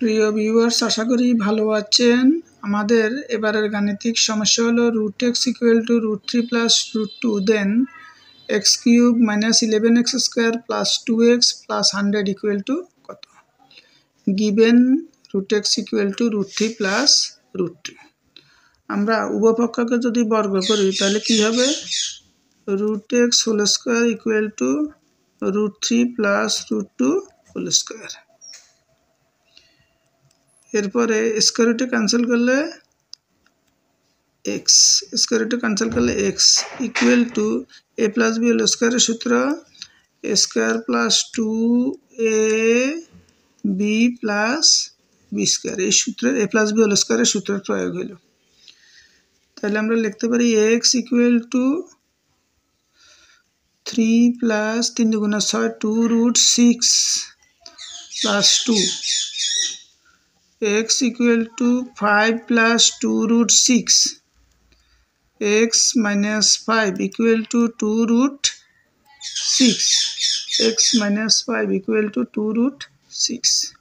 প্রিয় ভিউয়ার্স আশা করি ভালো আছেন। আমাদের এবারের গাণিতিক সমস্যা হলো root x equal to root three plus root two then x cube minus eleven x square plus two x plus hundred equal to কত? Given root x equal to root three plus root two আমরা উভপক্ষকে যদি বর্গ করি, তাহলে কি হবে? Root x whole square equal to root three plus root two whole square এরপরে স্কোয়ারটি ক্যান্সেল করলে এক্স স্কোয়ারটি ক্যান্সেল করলে x equal to a plus b হল স্কোয়ারের সূত্র square plus two a b plus b square এই সূত্রের এ প্লাস বি হল স্কোয়ারের সূত্রের প্রয়োগ হইল। তাহলে আমরা লিখতে পারি x equal to three plus তিন দুগুণা ছয় two root six plus two x equal to 5 plus 2 root 6 x minus 5 equal to 2 root 6 x minus 5 equal to 2 root 6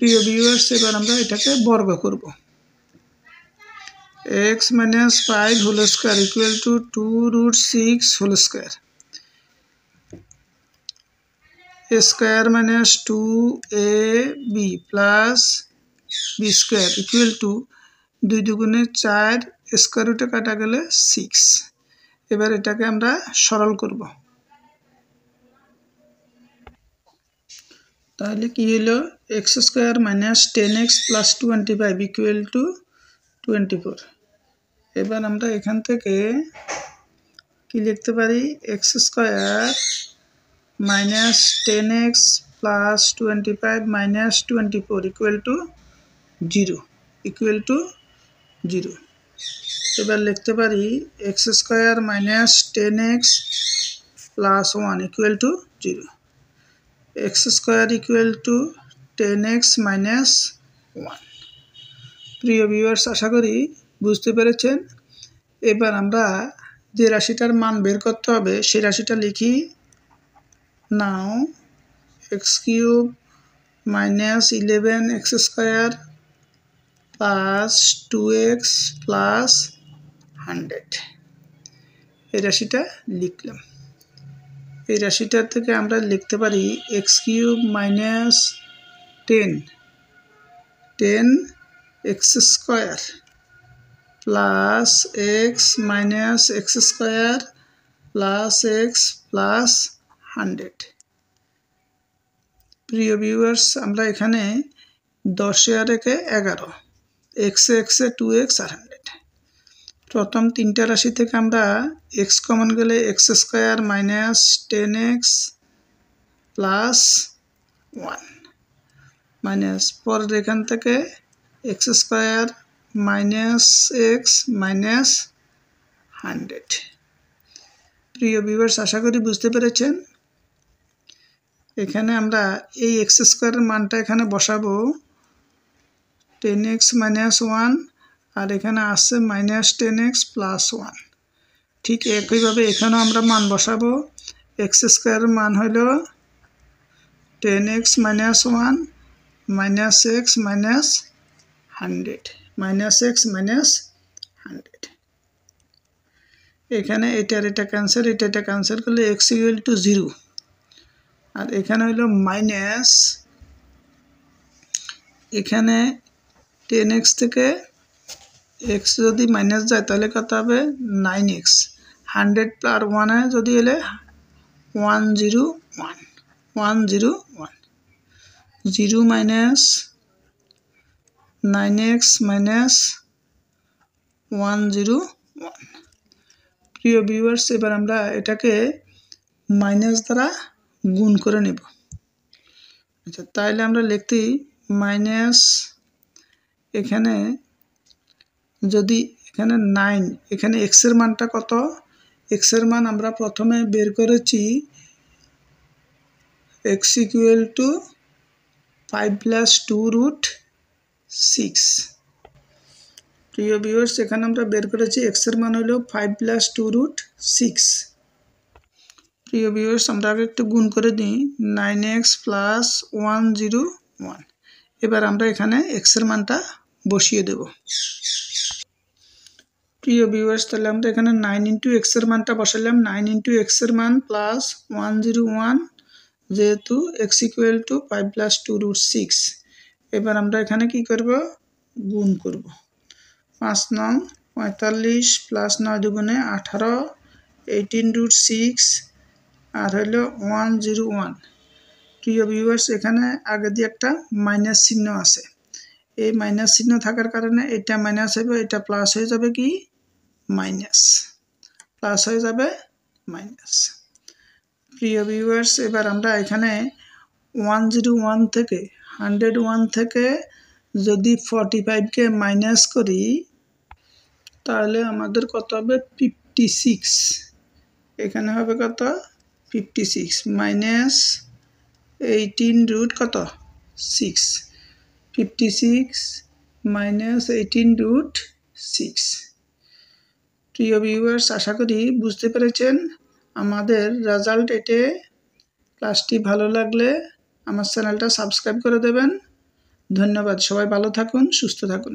প্রিয় ভিউয়ার্স এবার আমরা এটাকে বর্গ করব x minus 5 whole square equal to 2 root 6 whole square square minus two a b plus b square equal to দুই দুগুণে চার square রুটে কাটা গেলে সিক্স এবার এটাকে আমরা সরল করব। তাহলে কি হলো? X square minus ten x plus twenty five equal to twenty four এবার আমরা এখান থেকে কি লিখতে পারি? X square minus ten x plus twenty five minus twenty four equal to zero equal to zero এবার লিখতে পারি x square minus ten x plus one equal to zero x square equal to ten x minus one প্রিয় viewers আশা করি বুঝতে পেরেছেন। এবার আমরা যে রাশিটার মান বের করতে হবে সেই রাশিটা লিখি now, x cube minus 11 x square plus 2x plus 100 এই রাশিটা লিখলাম। এই রাশিটার থেকে আমরা লিখতে পারি x cube minus ten ten x square plus x minus x square plus x plus hundred. প্রিয় ভিউয়ার্স আমরা এখানে দশে আর একে এগারো এক্স এক্সে টু এক্স আর হান্ড্রেড। প্রথম তিনটা রাশি থেকে আমরা এক্স কমন গেলে x square minus ten x plus one minus পরের এখান থেকে x square minus x minus hundred. প্রিয় ভিউয়ার্স আশা করি বুঝতে পেরেছেন। এখানে আমরা এই এক্স স্কোয়ারের মানটা এখানে বসাবো। টেন এক্স মাইনাস ওয়ান আর এখানে আসছে minus ten x plus one ঠিক একইভাবে এখানেও আমরা মান বসাবো। এক্স স্কোয়ারের মান হইল ten x minus one minus x minus hundred minus x minus hundred এখানে এটার এটা ক্যান্সেল এটা এটা ক্যান্সেল করলে এক্স ইকুয়াল টু জিরো আর এখানে হলো মাইনাস এখানে টেন এক্স থেকে এক্স যদি মাইনাস যায়, তাহলে কত হবে? নাইন এক্স হান্ড্রেড প্লার ওয়ানে যদি এলে one zero one one zero one zero minus nine x minus one zero one প্রিয় ভিউয়ার্স এবার আমরা এটাকে মাইনাস দ্বারা গুণ করে নেব। আচ্ছা তাইলে আমরা লিখতেই মাইনাস এখানে যদি এখানে নাইন এখানে এক্সের মানটা কত? এক্সের মান আমরা প্রথমে বের করেছি x equal to five plus two root six প্রিয় ভিউয়ার্স এখানে আমরা বের করেছি এক্সের মান হলো five plus two root six প্রিয় ভিউয়ার্স আমরা আগে একটু গুণ করে দিই। Nine x plus one zero one এবার আমরা এখানে এক্সের মানটা বসিয়ে দেব। প্রিয় ভিউয়ার্স তাহলে আমরা এখানে নাইন ইন্টু এক্সের মানটা বসালাম। নাইন ইন্টু এক্সের মান প্লাস ওয়ান জিরো ওয়ান যেহেতু x equal to five plus two root six এবার আমরা এখানে কি করব? গুণ করব। পাঁচ নং পঁয়তাল্লিশ প্লাস নয় দুগুণে আঠারো এইটিন রুট সিক্স আর হলো ওয়ান জিরো ওয়ান। প্রিয় ভিউয়ার্স এখানে আগে দিয়ে একটা মাইনাস চিহ্ন আছে। এই মাইনাস চিহ্ন থাকার কারণে এটা মাইনাস হবে এটা প্লাস হয়ে যাবে কি? মাইনাস প্লাস হয়ে যাবে মাইনাস প্রিয় ভিউয়ার্স এবার আমরা এখানে ওয়ান জিরো ওয়ান থেকে হান্ড্রেড ওয়ান থেকে যদি ফর্টি ফাইভকে মাইনাস করি, তাহলে আমাদের কত হবে? ফিফটি সিক্স এখানে হবে কত? Fifty six minus eighteen root কত? Six fifty six minus eighteen root six প্রিয় ভিউয়ার্স আশা করি বুঝতে পেরেছেন আমাদের রেজাল্ট এটে ক্লাসটি ভালো লাগলে আমার চ্যানেলটা সাবস্ক্রাইব করে দেবেন। ধন্যবাদ, সবাই ভালো থাকুন, সুস্থ থাকুন।